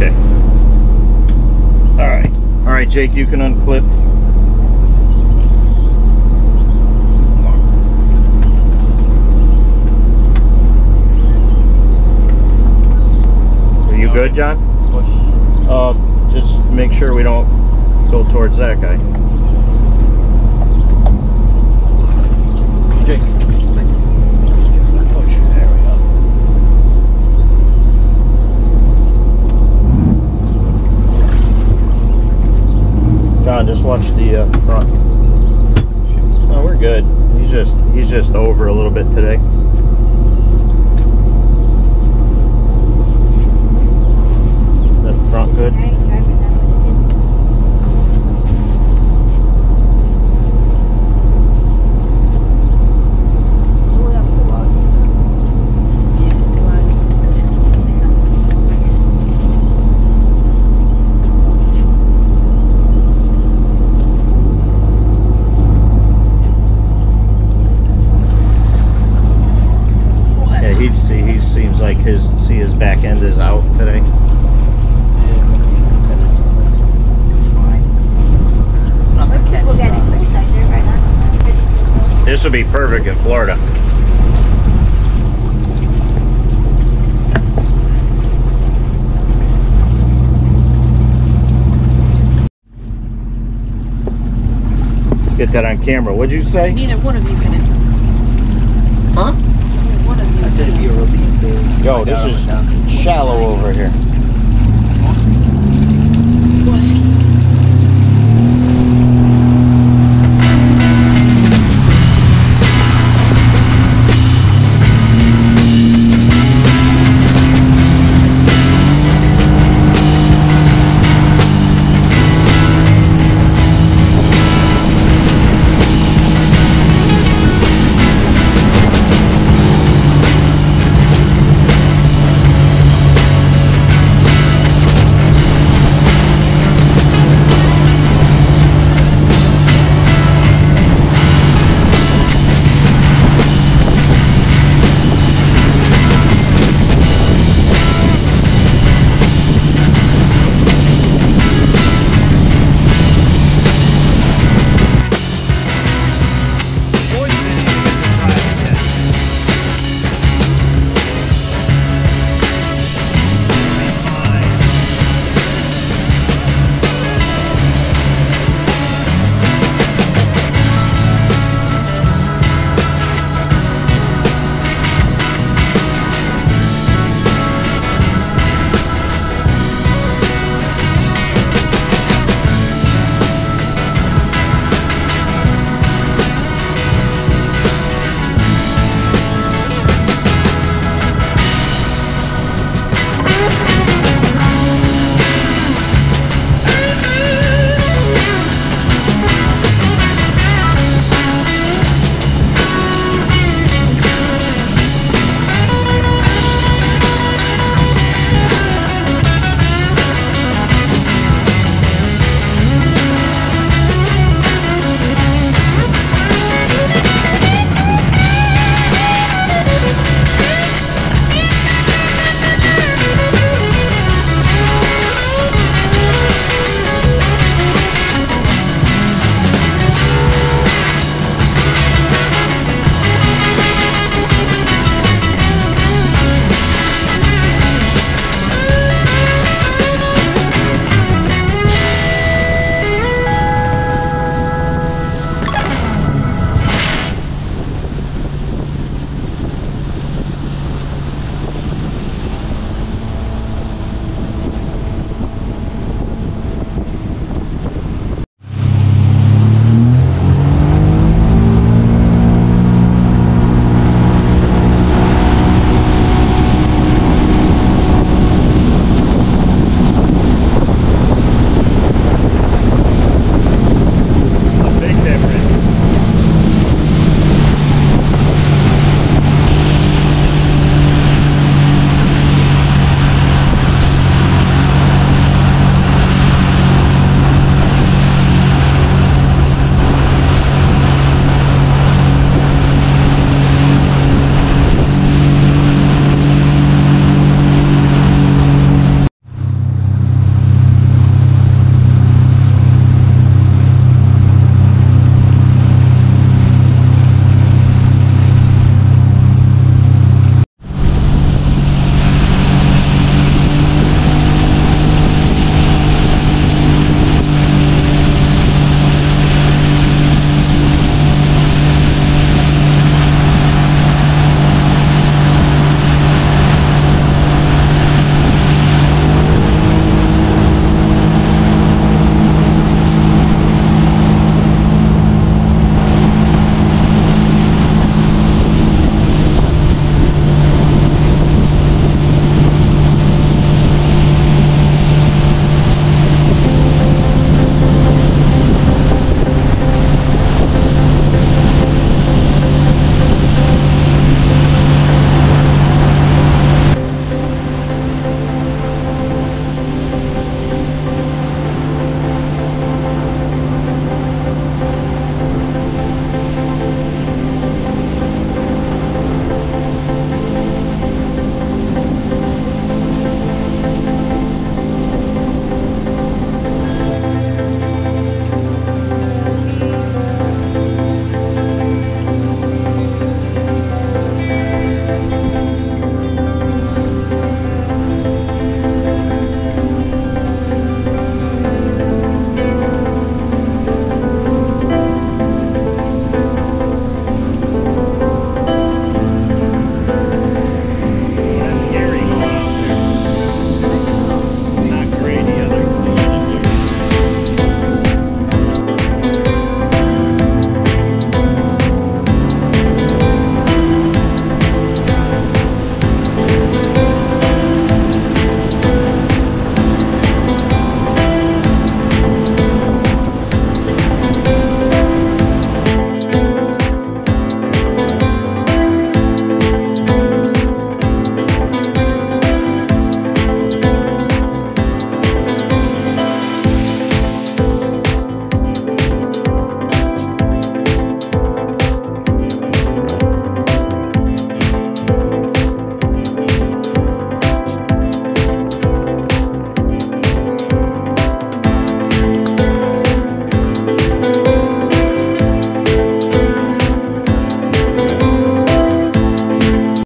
Okay. All right. All right, Jake, you can unclip. Are you good, John? Uh, just make sure we don't go towards that guy. Jake. Push. There we go. John, just watch the uh, front. No, we're good. He's just he's just over a little bit today. Is that front good? Yeah, he see he seems like his see his back end is out today. Okay, we'll get it quick sector right now. This would be perfect in Florida. Let's get that on camera. What'd you say? Neither one of you can. Huh? Neither one of you I said can. if you're a relief, Yo, this is shallow over here.